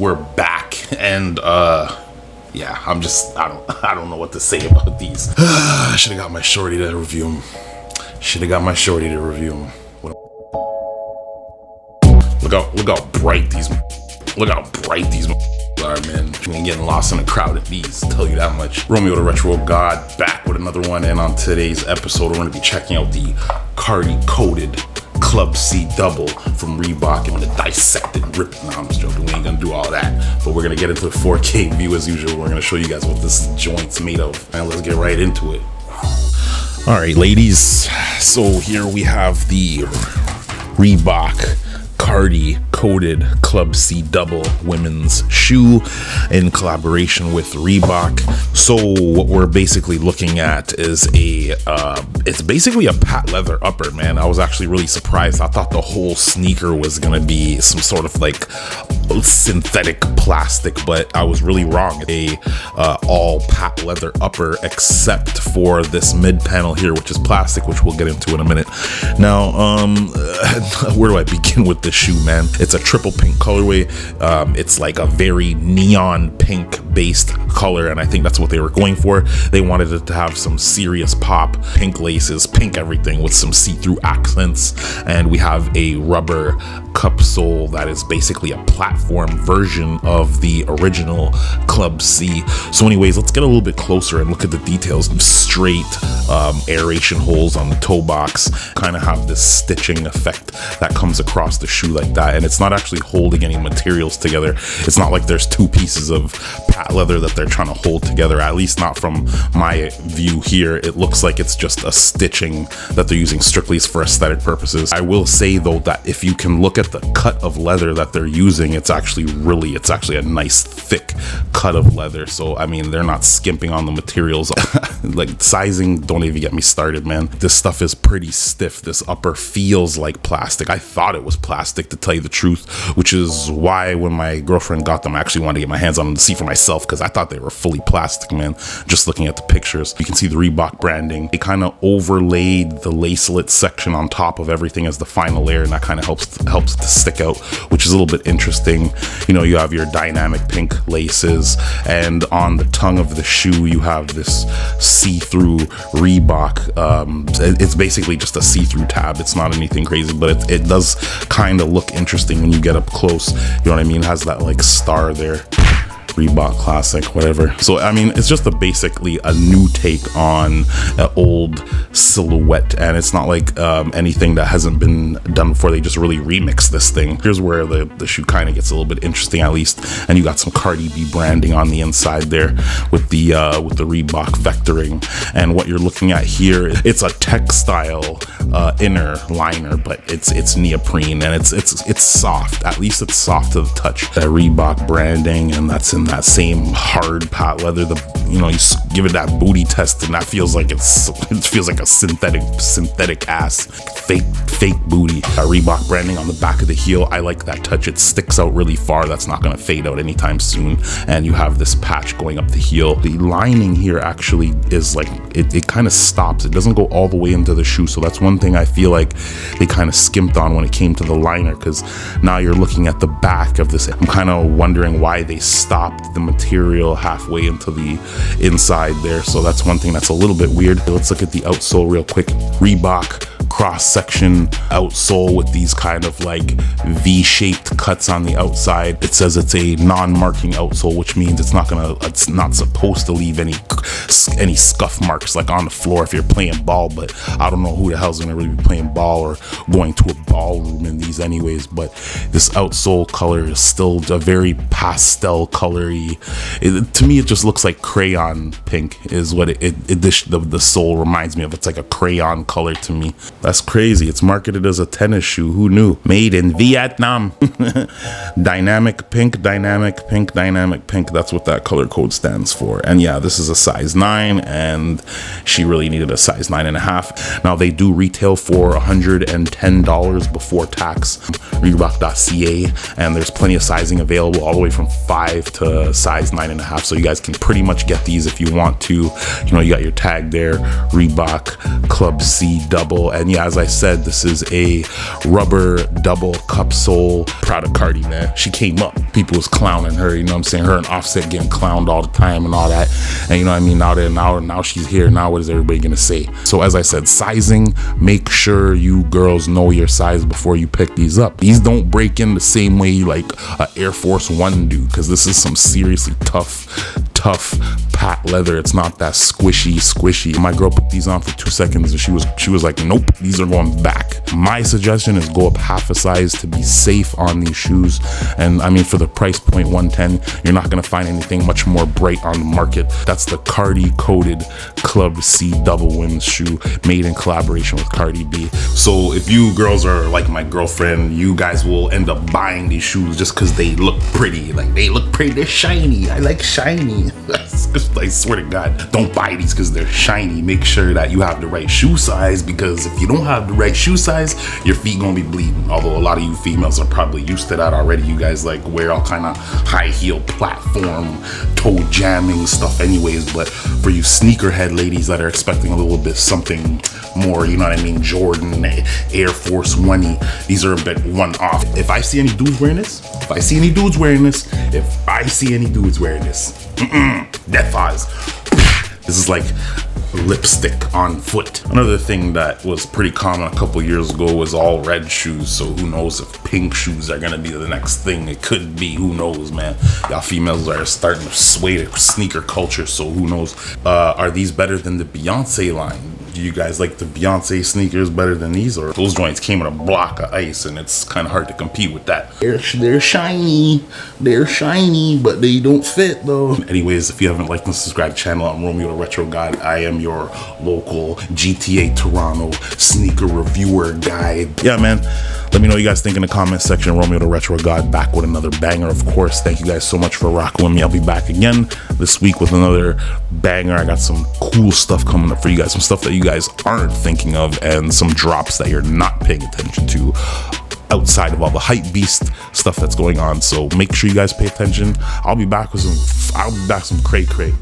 we're back. And uh yeah i'm just i don't i don't know what to say about these. I should have got my shorty to review them should have got my shorty to review them look how look how bright these look how bright these are man. Getting lost in a crowd of these tell you that much. Romeo the retro god back with another one and on today's episode we're going to be checking out the cardi coated Club C double from Reebok. Gonna dissect it rip. No, I'm just joking. We ain't gonna do all that. But we're gonna get into the 4K view as usual. We're gonna show you guys what this joint's made of. And let's get right into it. All right, ladies. So here we have the Reebok Cardi coated Club C double women's shoe in collaboration with Reebok. So what we're basically looking at is a, uh, it's basically a patent leather upper, man. I was actually really surprised. I thought the whole sneaker was gonna be some sort of like synthetic plastic, but I was really wrong. A uh, all patent leather upper except for this mid panel here, which is plastic, which we'll get into in a minute. Now, um, where do I begin with this shoe, man? It's a triple pink colorway. Um, it's like a very neon pink based color, and I think that's what they were going for. They wanted it to have some serious pop, pink laces, pink everything with some see through accents. And we have a rubber cup sole that is basically a platform version of the original Club C. So, anyways, let's get a little bit closer and look at the details. Straight um, aeration holes on the toe box kind of have this stitching effect that comes across the shoe like that, and it's not actually holding any materials together. It's not like there's two pieces of patent leather that they're trying to hold together, at least not from my view here. It looks like it's just a stitching that they're using strictly for aesthetic purposes. I will say though that if you can look at the cut of leather that they're using, it's actually really, it's actually a nice thick cut of leather. So, I mean, they're not skimping on the materials. like sizing, don't even get me started, man. This stuff is pretty stiff. This upper feels like plastic. I thought it was plastic to tell you the truth, which is why when my girlfriend got them, I actually wanted to get my hands on them to see for myself because I thought they were fully plastic, man. Just looking at the pictures, you can see the Reebok branding. They kind of overlaid the lacelet section on top of everything as the final layer, and that kind of helps helps to stick out, which is a little bit interesting. You know, you have your dynamic pink laces, and on the tongue of the shoe, you have this see-through Reebok. Um, it's basically just a see-through tab. It's not anything crazy, but it, it does kind of look interesting when you get up close. You know what I mean? It has that like star there. Reebok Classic, whatever. So, I mean, it's just a basically a new take on an old silhouette, and it's not like um, anything that hasn't been done before. They just really remix this thing. Here's where the, the shoe kind of gets a little bit interesting, at least. And you got some Cardi B branding on the inside there with the uh, with the Reebok vectoring. And what you're looking at here, it's a textile uh, inner liner, but it's it's neoprene and it's it's it's soft. At least it's soft to the touch. That Reebok branding, and that's in that same hard pot leather. The you know you give it that booty test, and that feels like it's it feels like a synthetic synthetic ass fake fake booty. That Reebok branding on the back of the heel, I like that touch. It sticks out really far. That's not gonna fade out anytime soon. And you have this patch going up the heel. The lining here actually is like it, it kind of stops. It doesn't go all the way into the shoe. So that's one thing I feel like they kind of skimped on when it came to the liner because now you're looking at the back of this. I'm kind of wondering why they stopped the material halfway into the inside there. So that's one thing that's a little bit weird. Let's look at the outsole real quick. Reebok cross section outsole with these kind of like V-shaped cuts on the outside. It says it's a non-marking outsole, which means it's not gonna, it's not supposed to leave any any scuff marks like on the floor if you're playing ball. But I don't know who the hell's gonna really be playing ball or going to a ballroom in these anyways. But this outsole color is still a very pastel colory. It, to me, it just looks like crayon pink is what it, it, it the, the sole reminds me of. It's like a crayon color to me. That's crazy. It's marketed as a tennis shoe. Who knew? Made in Vietnam. dynamic pink, dynamic pink, dynamic pink. That's what that color code stands for. And yeah, this is a size nine, and she really needed a size nine and a half. Now they do retail for $110 before tax. Reebok.ca, and there's plenty of sizing available, all the way from five to size nine and a half. So you guys can pretty much get these if you want to. You know, you got your tag there, Reebok Club C double, and As I said, this is a rubber double cup sole Prada Cardi, man. She came up. People was clowning her, you know what I'm saying? Her and Offset getting clowned all the time and all that. And you know what I mean? Now that now now she's here. Now what is everybody gonna say? So as I said, sizing, make sure you girls know your size before you pick these up. These don't break in the same way like a Air Force One do, because this is some seriously tough, tough pat leather. It's not that squishy, squishy. My girl put these on for two seconds and she was she was like, nope, these are going back. My suggestion is go up half a size to be safe on these shoes. And I mean, for the price point 110, you're not gonna find anything much more bright on the market. That's the Cardi coated Club C double wins shoe made in collaboration with Cardi B. So if you girls are like my girlfriend, you guys will end up buying these shoes just because they look pretty. Like they look pretty, they're shiny. I like shiny. I swear to God, don't buy these because they're shiny. Make sure that you have the right shoe size because if you don't have the right shoe size, your feet gonna be bleeding. Although a lot of you females are probably used to that already. You guys like wear all kind of high heel platform, toe jamming stuff anyways. But for you sneakerhead ladies that are expecting a little bit something more, you know what I mean? Jordan, Air Force One, these are a bit one off. If I see any dudes wearing this, if I see any dudes wearing this, if I see any dudes wearing this, Mm-mm. Death eyes. This is like lipstick on foot. Another thing that was pretty common a couple years ago was all red shoes. So who knows if pink shoes are gonna be the next thing? It could be. Who knows, man? Y'all females are starting to sway to sneaker culture. So who knows? Uh, are these better than the Beyonce line? Do you guys like the Beyonce sneakers better than these? Or those joints came in a block of ice and it's kind of hard to compete with that. They're, they're shiny. They're shiny, but they don't fit though. Anyways, if you haven't liked and subscribed channel, I'm Romeo the Retro God. I am your local GTA Toronto sneaker reviewer guide. Yeah, man. Let me know what you guys think in the comment section. Romeo the Retro God back with another banger, of course. Thank you guys so much for rocking with me. I'll be back again this week with another banger. I got some cool stuff coming up for you guys, some stuff that you guys aren't thinking of, and some drops that you're not paying attention to outside of all the hype beast stuff that's going on. So make sure you guys pay attention. I'll be back with some I'll be back with some cray cray.